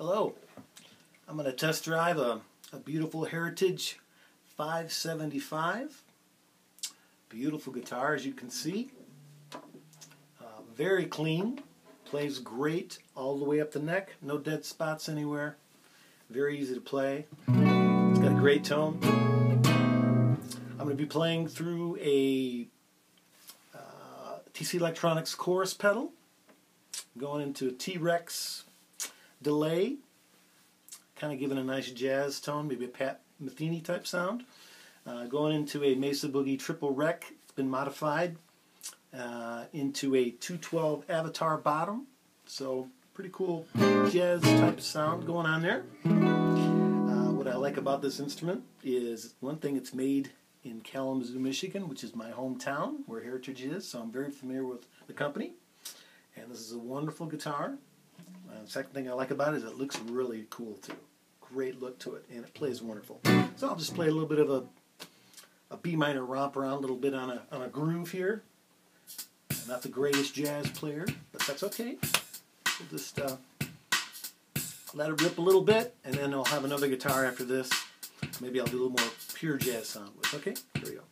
Hello. I'm going to test drive a, a beautiful Heritage 575. Beautiful guitar as you can see. Uh, very clean. Plays great all the way up the neck. No dead spots anywhere. Very easy to play. It's got a great tone. I'm going to be playing through a uh, TC Electronics chorus pedal. Going into a T-Rex delay, kind of giving a nice jazz tone, maybe a Pat Metheny type sound. Uh, going into a Mesa Boogie triple rec, it's been modified uh, into a 212 Avatar bottom, so pretty cool jazz type sound going on there. Uh, what I like about this instrument is one thing, it's made in Kalamazoo, Michigan, which is my hometown where Heritage is, so I'm very familiar with the company. And this is a wonderful guitar. Uh, second thing I like about it is it looks really cool too. Great look to it, and it plays wonderful. So I'll just play a little bit of a a B minor romp around a little bit on a on a groove here. I'm not the greatest jazz player, but that's okay. We'll just uh, let it rip a little bit, and then I'll have another guitar after this. Maybe I'll do a little more pure jazz sound with. Okay, here we go.